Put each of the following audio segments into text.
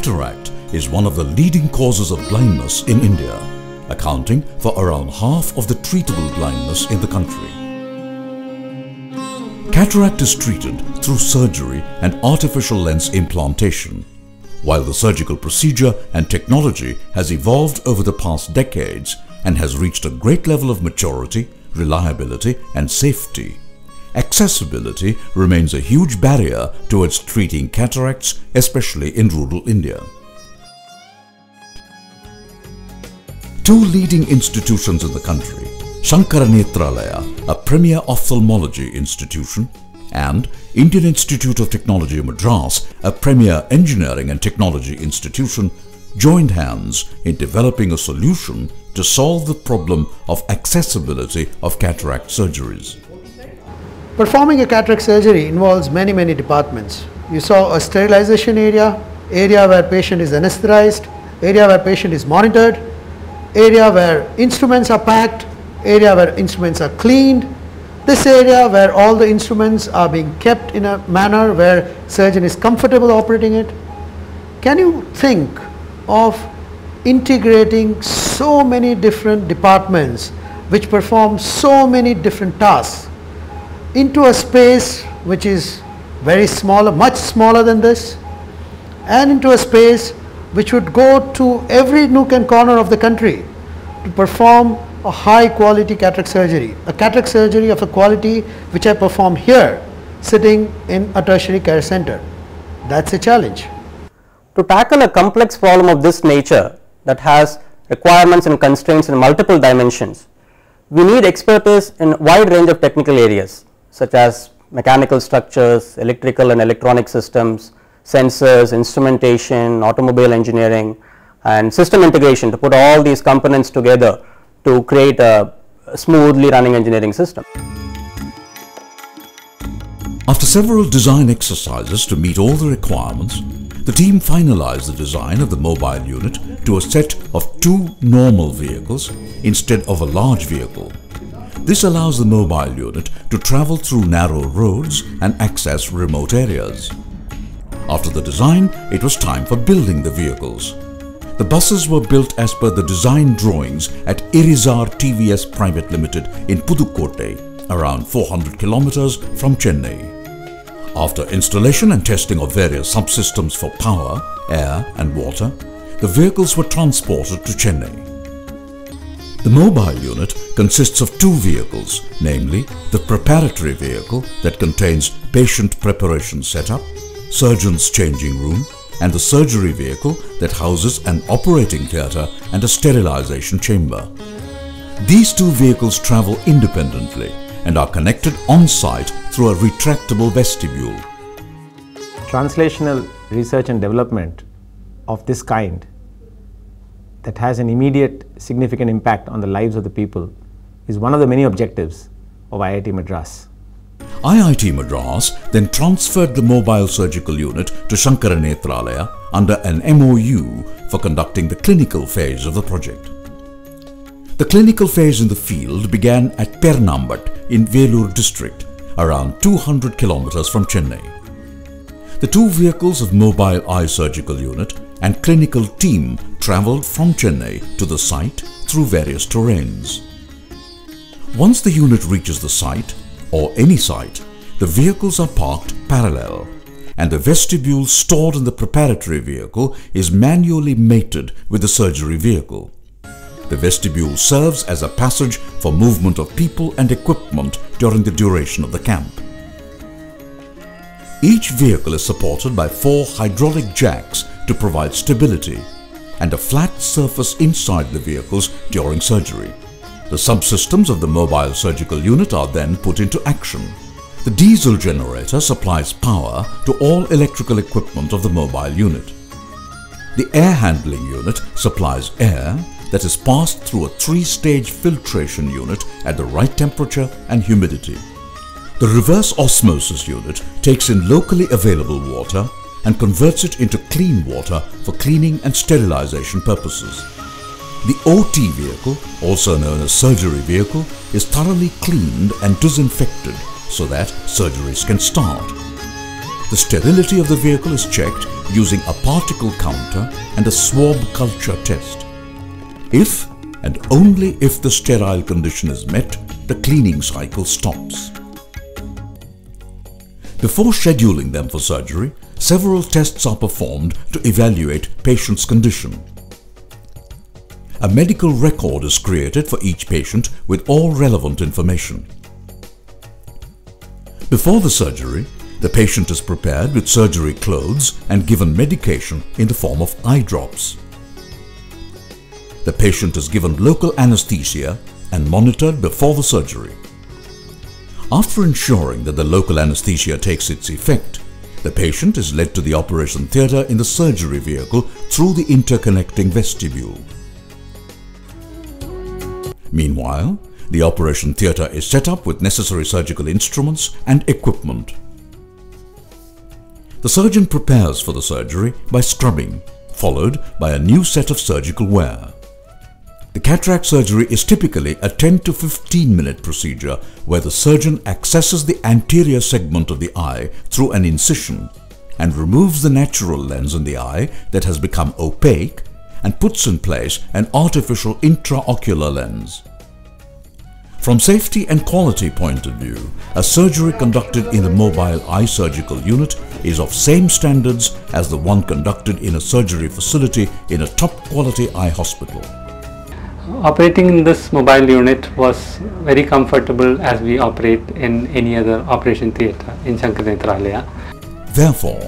Cataract is one of the leading causes of blindness in India, accounting for around half of the treatable blindness in the country. Cataract is treated through surgery and artificial lens implantation. While the surgical procedure and technology has evolved over the past decades and has reached a great level of maturity, reliability and safety, accessibility remains a huge barrier towards treating cataracts, especially in rural India. Two leading institutions in the country, Sankara Nethralaya, a premier ophthalmology institution, and Indian Institute of Technology Madras, a premier engineering and technology institution, joined hands in developing a solution to solve the problem of accessibility of cataract surgeries. Performing a cataract surgery involves many, many departments. You saw a sterilization area, area where patient is anesthetized, area where patient is monitored, area where instruments are packed, area where instruments are cleaned, this area where all the instruments are being kept in a manner where surgeon is comfortable operating it. Can you think of integrating so many different departments which perform so many different tasks into a space which is very small, much smaller than this and into a space which would go to every nook and corner of the country to perform a high quality cataract surgery, a cataract surgery of a quality which I perform here sitting in a tertiary care center. That's a challenge. To tackle a complex problem of this nature that has requirements and constraints in multiple dimensions, we need expertise in a wide range of technical areas such as mechanical structures, electrical and electronic systems, sensors, instrumentation, automobile engineering and system integration to put all these components together to create a smoothly running engineering system. After several design exercises to meet all the requirements, the team finalized the design of the mobile unit to a set of two normal vehicles instead of a large vehicle this allows the mobile unit to travel through narrow roads and access remote areas. After the design, it was time for building the vehicles. The buses were built as per the design drawings at Irizar TVS Private Limited in Pudukkottai, around 400 kilometers from Chennai. After installation and testing of various subsystems for power, air and water, the vehicles were transported to Chennai. The mobile unit consists of two vehicles, namely the preparatory vehicle that contains patient preparation setup, surgeon's changing room and the surgery vehicle that houses an operating theatre and a sterilization chamber. These two vehicles travel independently and are connected on-site through a retractable vestibule. Translational research and development of this kind that has an immediate significant impact on the lives of the people is one of the many objectives of IIT Madras. IIT Madras then transferred the mobile surgical unit to Sankara Nethralaya under an MOU for conducting the clinical phase of the project. The clinical phase in the field began at Pernambut in Vellore district, around 200 kilometers from Chennai. The two vehicles of mobile eye surgical unit and clinical team travelled from Chennai to the site through various terrains. Once the unit reaches the site, or any site, the vehicles are parked parallel and the vestibule stored in the preparatory vehicle is manually mated with the surgery vehicle. The vestibule serves as a passage for movement of people and equipment during the duration of the camp. Each vehicle is supported by four hydraulic jacks to provide stability and a flat surface inside the vehicles during surgery. The subsystems of the mobile surgical unit are then put into action. The diesel generator supplies power to all electrical equipment of the mobile unit. The air handling unit supplies air that is passed through a three-stage filtration unit at the right temperature and humidity. The reverse osmosis unit takes in locally available water and converts it into clean water for cleaning and sterilization purposes. The OT vehicle, also known as surgery vehicle, is thoroughly cleaned and disinfected so that surgeries can start. The sterility of the vehicle is checked using a particle counter and a swab culture test. If and only if the sterile condition is met, the cleaning cycle stops. Before scheduling them for surgery, several tests are performed to evaluate patient's condition. A medical record is created for each patient with all relevant information. Before the surgery, the patient is prepared with surgery clothes and given medication in the form of eye drops. The patient is given local anesthesia and monitored before the surgery. After ensuring that the local anesthesia takes its effect, the patient is led to the operation theatre in the surgery vehicle through the interconnecting vestibule. Meanwhile, the operation theatre is set up with necessary surgical instruments and equipment. The surgeon prepares for the surgery by scrubbing, followed by a new set of surgical wear. The cataract surgery is typically a 10 to 15 minute procedure where the surgeon accesses the anterior segment of the eye through an incision and removes the natural lens in the eye that has become opaque and puts in place an artificial intraocular lens. From safety and quality point of view, a surgery conducted in the mobile eye surgical unit is of same standards as the one conducted in a surgery facility in a top quality eye hospital. Operating in this mobile unit was very comfortable as we operate in any other operation theatre in Sankara Nethralaya. Therefore,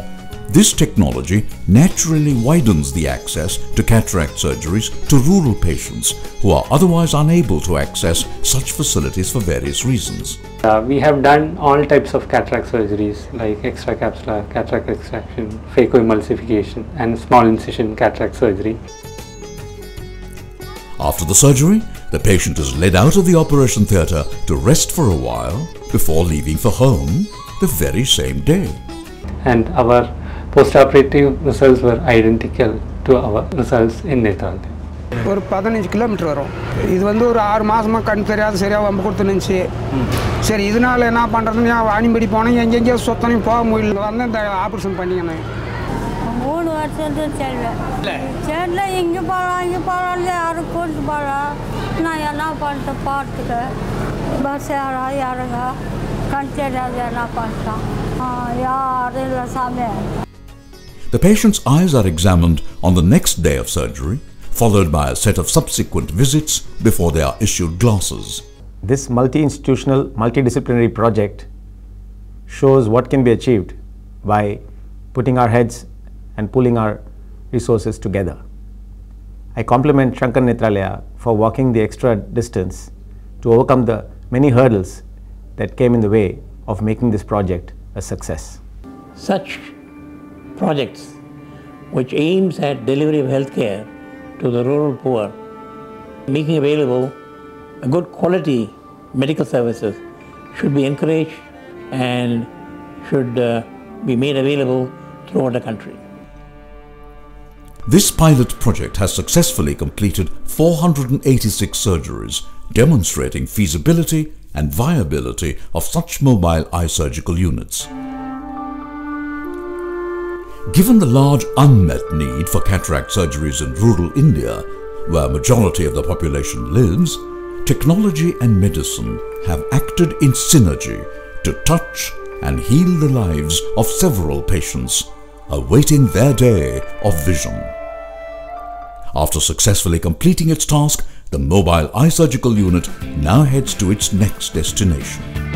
this technology naturally widens the access to cataract surgeries to rural patients who are otherwise unable to access such facilities for various reasons. Uh, we have done all types of cataract surgeries like extracapsular cataract extraction, phacoemulsification and small incision cataract surgery. After the surgery, the patient is led out of the operation theatre to rest for a while before leaving for home the very same day. And our post-operative results were identical to our results in Netralaya. ஒரு பதினஞ்சு kilometre வரும் இது வந்து ஒரு ஆறு மாதமாக கண் தெரியாத சரியாக வம்பு கொடுத்துனுச்சு சரி இதனால என்ன பண்ணுறதுன்னு வாணிபடி போனேன் எங்கெங்கேயோ சுத்தனையும் போக முடியல வந்து இந்த ஆப்ரேஷன் பண்ணிக்கினேன் மூணு வருஷத்து செல்வேன் செல்ல இங்கே போகலாம் இங்கே போகலாம் யாரும் கூட்டிட்டு போகலாம் நான் என்ன பண்ணிட்டு பார்த்துக்க பஸ் யாரா யாருங்க கண் தெரியாது என்ன பண்ணிட்டான் யாரும் இல்லை சாமி The patient's eyes are examined on the next day of surgery, followed by a set of subsequent visits before they are issued glasses. This multi-institutional, multidisciplinary project shows what can be achieved by putting our heads and pulling our resources together. I compliment Sankara Nethralaya for walking the extra distance to overcome the many hurdles that came in the way of making this project a success. Such projects which aims at delivery of healthcare to the rural poor, making available good quality medical services should be encouraged and should uh, be made available throughout the country. This pilot project has successfully completed 486 surgeries, demonstrating feasibility and viability of such mobile eye surgical units. Given the large unmet need for cataract surgeries in rural India, where majority of the population lives, technology and medicine have acted in synergy to touch and heal the lives of several patients awaiting their day of vision. After successfully completing its task, the mobile eye surgical unit now heads to its next destination.